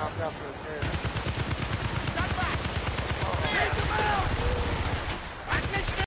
Yap yapıyor. Evet.